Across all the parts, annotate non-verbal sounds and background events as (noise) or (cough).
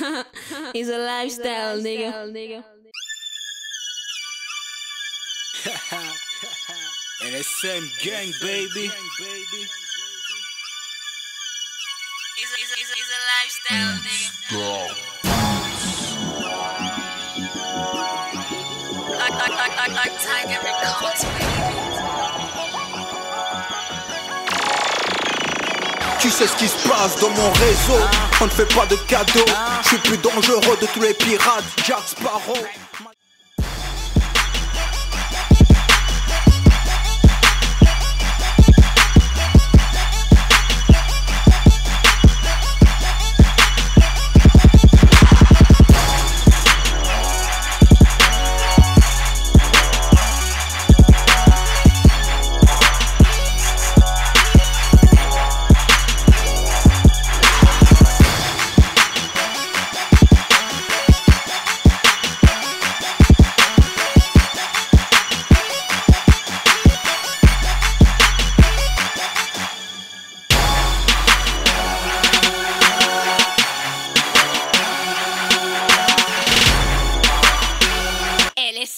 (laughs) It's a lifestyle, nigga. LSM (laughs) gang, baby. It's a, it's a, it's a, lifestyle, nigga. Like, like, like, like, like Tiger Records, baby. Tu sais ce qui se passe dans mon réseau. On ne fait pas de cadeaux. Je suis plus dangereux de tous les pirates. Jack Sparrow.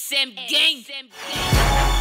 Same eh, game. SM game.